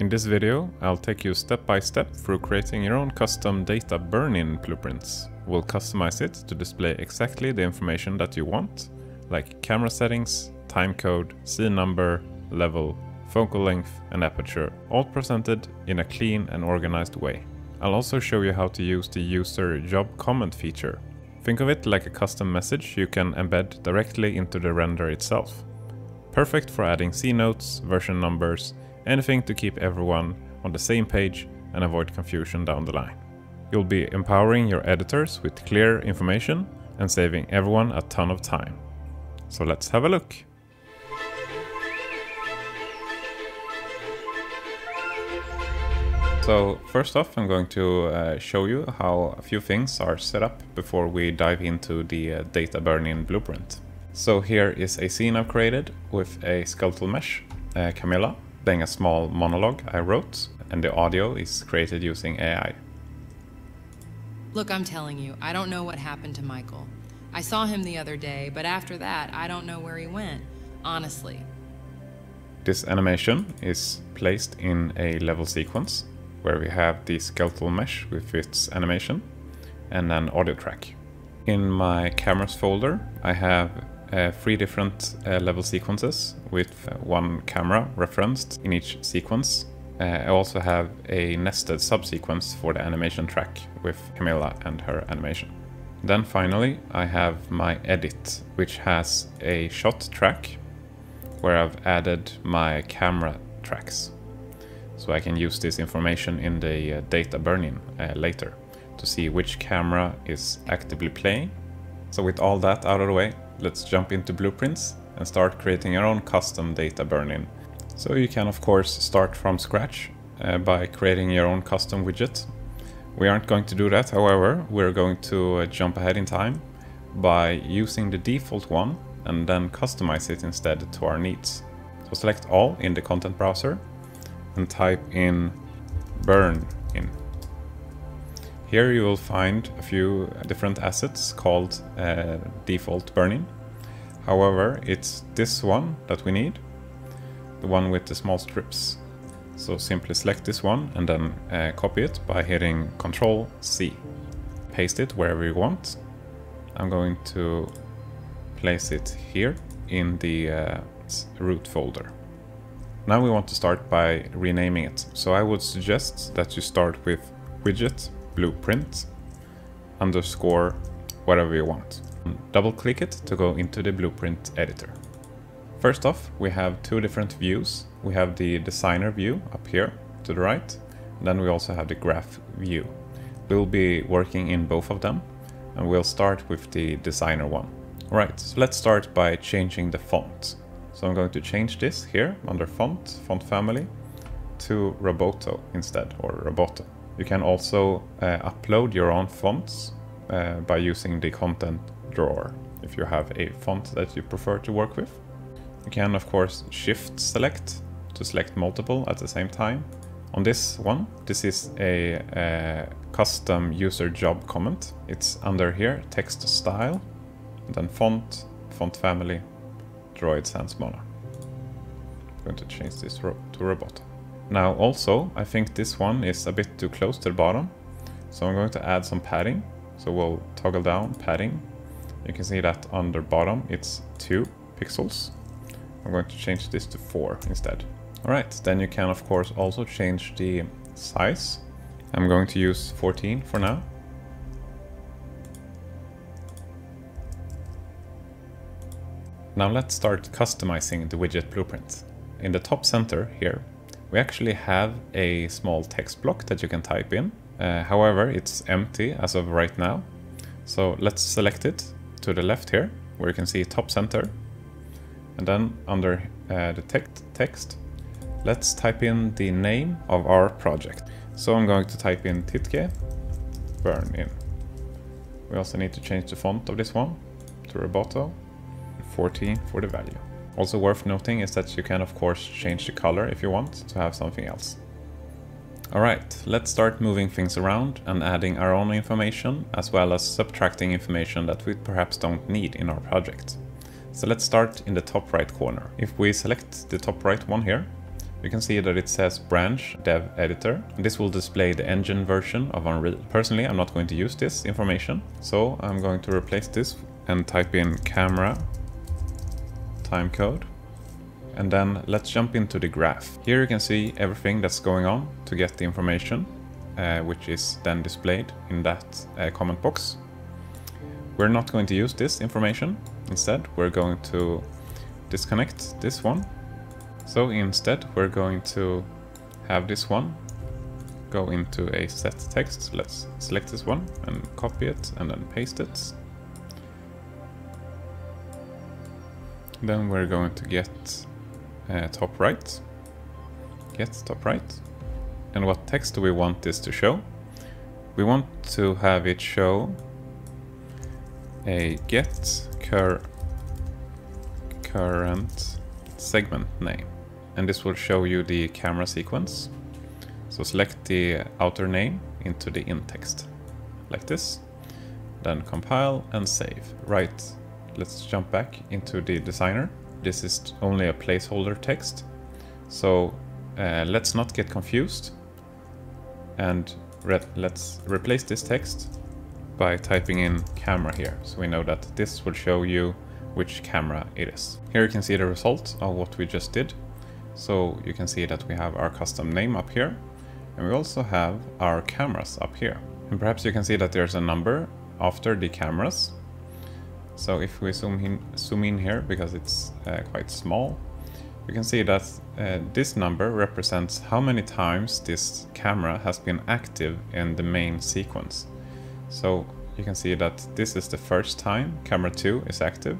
In this video, I'll take you step by step through creating your own custom data burn-in blueprints. We'll customize it to display exactly the information that you want, like camera settings, timecode, scene number, level, focal length and aperture, all presented in a clean and organized way. I'll also show you how to use the user job comment feature. Think of it like a custom message you can embed directly into the render itself. Perfect for adding scene notes, version numbers, anything to keep everyone on the same page and avoid confusion down the line. You'll be empowering your editors with clear information and saving everyone a ton of time. So let's have a look. So first off I'm going to uh, show you how a few things are set up before we dive into the uh, data burn-in blueprint. So here is a scene I've created with a skeletal mesh, uh, Camilla, playing a small monologue I wrote, and the audio is created using AI. Look, I'm telling you, I don't know what happened to Michael. I saw him the other day, but after that, I don't know where he went. Honestly. This animation is placed in a level sequence where we have the skeletal mesh with its animation and an audio track. In my cameras folder, I have uh, three different uh, level sequences with uh, one camera referenced in each sequence. Uh, I also have a nested subsequence for the animation track with Camilla and her animation. Then finally I have my edit, which has a shot track where I've added my camera tracks. So I can use this information in the data burn-in later to see which camera is actively playing. So with all that out of the way, let's jump into blueprints and start creating our own custom data burn-in. So you can of course start from scratch uh, by creating your own custom widget. We aren't going to do that, however, we're going to uh, jump ahead in time by using the default one and then customize it instead to our needs. So select all in the content browser and type in burn in. Here you will find a few different assets called uh, default burn-in. However, it's this one that we need, the one with the small strips. So simply select this one and then uh, copy it by hitting Ctrl C. Paste it wherever you want. I'm going to place it here in the uh, root folder. Now we want to start by renaming it. So I would suggest that you start with widget blueprint underscore whatever you want. Double click it to go into the blueprint editor. First off, we have two different views. We have the designer view up here to the right, and then we also have the graph view. We'll be working in both of them, and we'll start with the designer one. Alright, so let's start by changing the font. So I'm going to change this here under font, font family, to Roboto instead, or Roboto. You can also uh, upload your own fonts uh, by using the content drawer if you have a font that you prefer to work with. You can of course shift select to select multiple at the same time. On this one, this is a, a custom user job comment. It's under here, text style, then font, font family, droid sans mono. I'm going to change this to Roboto. Now also, I think this one is a bit too close to the bottom. So I'm going to add some padding. So we'll toggle down padding. You can see that under bottom it's 2 pixels. I'm going to change this to 4 instead. Alright, then you can of course also change the size. I'm going to use 14 for now. Now let's start customizing the widget blueprint. In the top center here, we actually have a small text block that you can type in. Uh, however, it's empty as of right now. So let's select it to the left here, where you can see top center. And then under uh, the text, text, let's type in the name of our project. So I'm going to type in Tiedtke burn in. We also need to change the font of this one to Roboto, 14 for the value. Also worth noting is that you can of course change the color if you want to have something else. Alright, let's start moving things around and adding our own information as well as subtracting information that we perhaps don't need in our project. So let's start in the top right corner. If we select the top right one here, you can see that it says branch dev editor. This will display the engine version of Unreal. Personally, I'm not going to use this information, so I'm going to replace this and type in camera timecode. And then let's jump into the graph. Here you can see everything that's going on to get the information, uh, which is then displayed in that uh, comment box. We're not going to use this information. Instead, we're going to disconnect this one. So instead, we're going to have this one go into a set text. Let's select this one and copy it and then paste it. Then we're going to get uh, top right. Get top right. And what text do we want this to show? We want to have it show a get cur current segment name. And this will show you the camera sequence. So select the outer name into the in text, like this. Then compile and save. Right, let's jump back into the designer. This is only a placeholder text. So uh, let's not get confused. And re let's replace this text by typing in camera here. So we know that this will show you which camera it is. Here you can see the result of what we just did. So you can see that we have our custom name up here and we also have our cameras up here. And perhaps you can see that there's a number after the cameras. So if we zoom in, zoom in here because it's uh, quite small, you can see that uh, this number represents how many times this camera has been active in the main sequence. So you can see that this is the first time camera 2 is active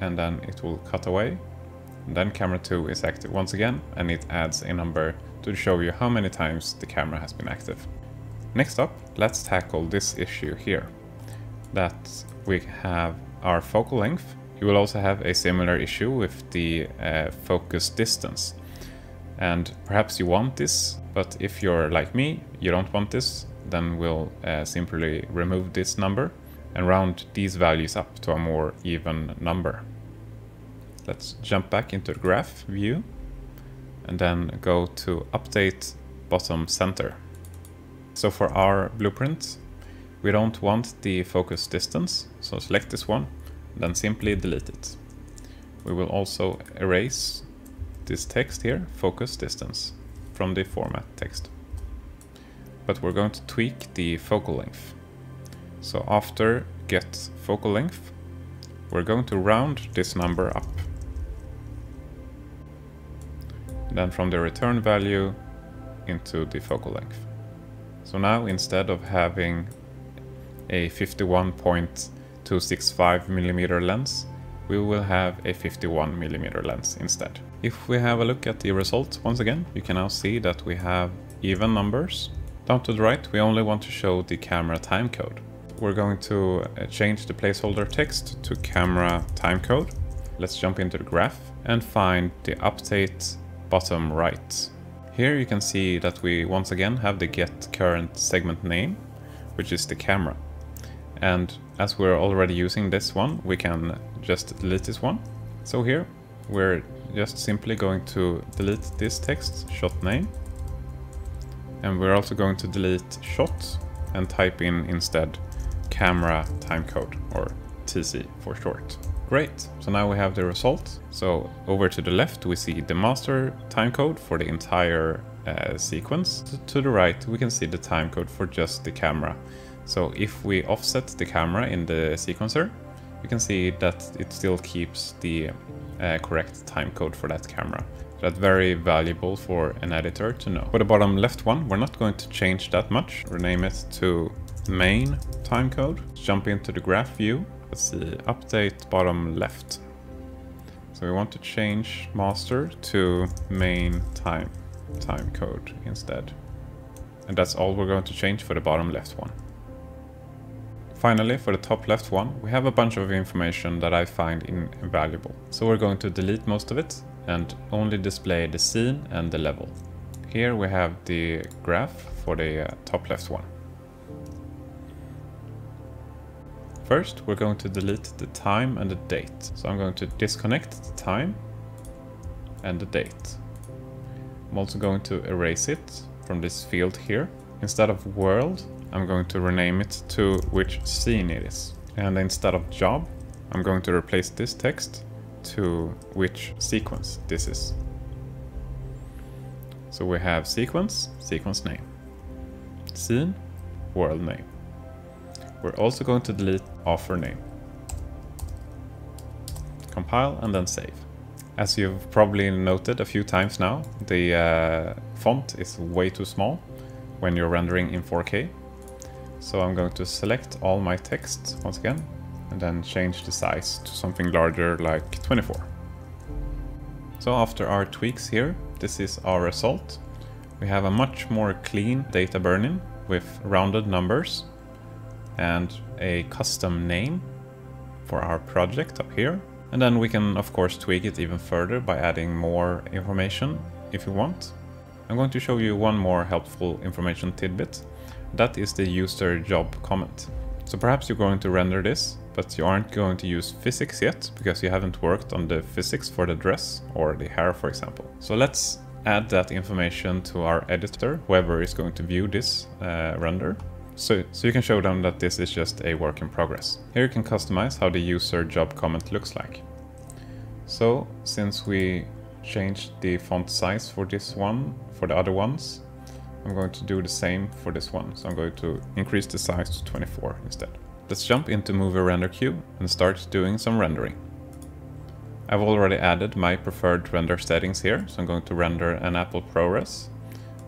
and then it will cut away. And then camera 2 is active once again and it adds a number to show you how many times the camera has been active. Next up, let's tackle this issue here. That we have our focal length. You will also have a similar issue with the uh, focus distance. And perhaps you want this, but if you're like me, you don't want this, then we'll uh, simply remove this number and round these values up to a more even number. Let's jump back into the graph view and then go to update bottom center. So for our blueprint, we don't want the focus distance, so select this one, then simply delete it. We will also erase this text here, focus distance, from the format text but we're going to tweak the focal length. So after get focal length, we're going to round this number up. Then from the return value into the focal length. So now instead of having a 51.265 millimeter lens, we will have a 51 millimeter lens instead. If we have a look at the result once again, you can now see that we have even numbers down to the right, we only want to show the camera timecode. We're going to uh, change the placeholder text to camera timecode. Let's jump into the graph and find the update bottom right. Here you can see that we once again have the get current segment name, which is the camera. And as we're already using this one, we can just delete this one. So here we're just simply going to delete this text, shot name, and we're also going to delete shot and type in instead camera timecode or TC for short. Great, so now we have the result. So over to the left we see the master timecode for the entire uh, sequence. To the right we can see the timecode for just the camera. So if we offset the camera in the sequencer, you can see that it still keeps the uh, correct timecode for that camera. That's very valuable for an editor to know. For the bottom left one, we're not going to change that much. Rename it to main timecode. Jump into the graph view. Let's see, update bottom left. So we want to change master to main time timecode instead. And that's all we're going to change for the bottom left one. Finally, for the top left one, we have a bunch of information that I find invaluable. So we're going to delete most of it and only display the scene and the level. Here we have the graph for the uh, top left one. First, we're going to delete the time and the date. So I'm going to disconnect the time and the date. I'm also going to erase it from this field here. Instead of world, I'm going to rename it to which scene it is. And instead of job, I'm going to replace this text to which sequence this is. So we have sequence, sequence name, scene, world name. We're also going to delete author name. Compile and then save. As you've probably noted a few times now, the uh, font is way too small when you're rendering in 4K. So I'm going to select all my text once again and then change the size to something larger like 24. So after our tweaks here, this is our result. We have a much more clean data burn-in with rounded numbers and a custom name for our project up here. And then we can of course tweak it even further by adding more information if you want. I'm going to show you one more helpful information tidbit. That is the user job comment. So perhaps you're going to render this, but you aren't going to use physics yet because you haven't worked on the physics for the dress or the hair for example. So let's add that information to our editor, whoever is going to view this uh, render. So, so you can show them that this is just a work in progress. Here you can customize how the user job comment looks like. So since we changed the font size for this one, for the other ones, I'm going to do the same for this one. So I'm going to increase the size to 24 instead. Let's jump into Movie Render Queue and start doing some rendering. I've already added my preferred render settings here, so I'm going to render an Apple ProRes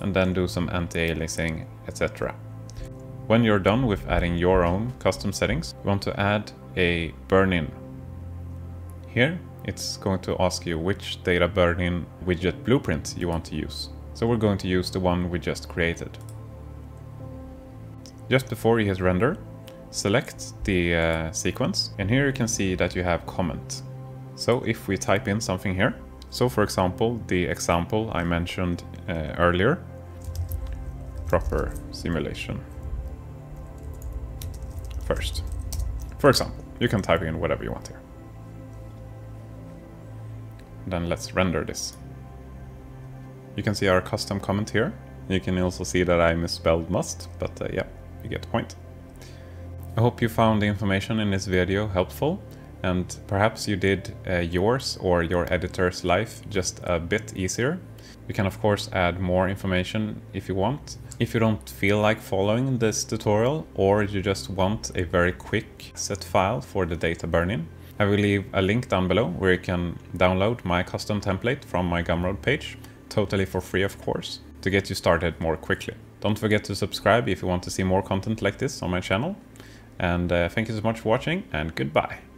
and then do some anti-aliasing, etc. When you're done with adding your own custom settings, you want to add a burn-in. Here, it's going to ask you which data burn-in widget blueprint you want to use. So we're going to use the one we just created. Just before you hit render, select the uh, sequence, and here you can see that you have comment. So if we type in something here, so for example, the example I mentioned uh, earlier, proper simulation first. For example, you can type in whatever you want here. Then let's render this. You can see our custom comment here. You can also see that I misspelled must, but uh, yeah, you get the point. I hope you found the information in this video helpful and perhaps you did uh, yours or your editor's life just a bit easier. You can of course add more information if you want. If you don't feel like following this tutorial or you just want a very quick set file for the data burn-in, I will leave a link down below where you can download my custom template from my Gumroad page, totally for free of course, to get you started more quickly. Don't forget to subscribe if you want to see more content like this on my channel. And uh, thank you so much for watching and goodbye.